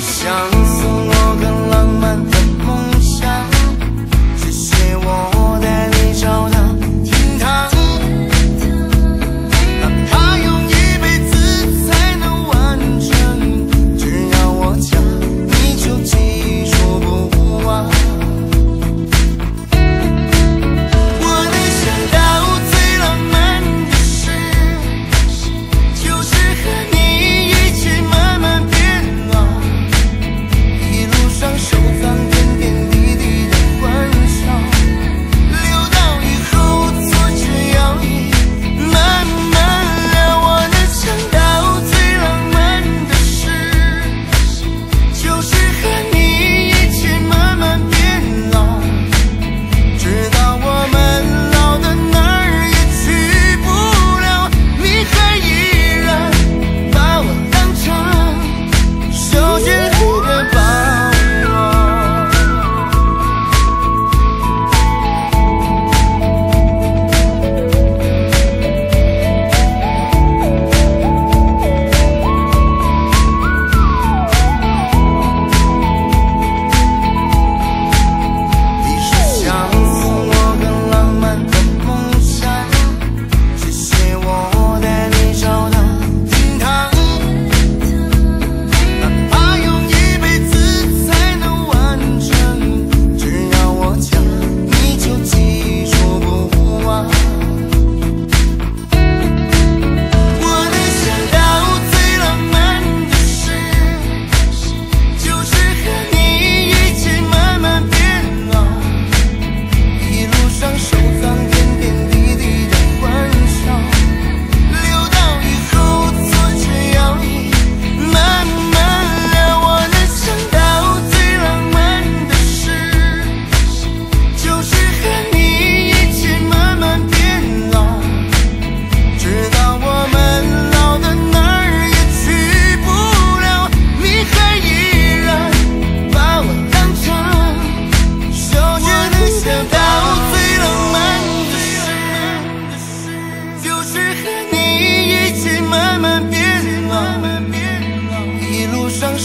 相思。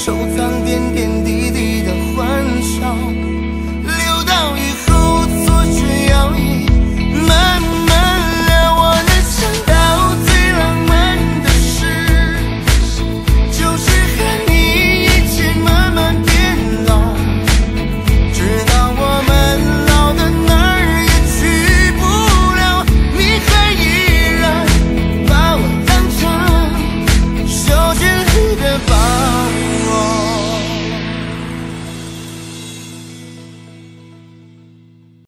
收藏点点滴滴。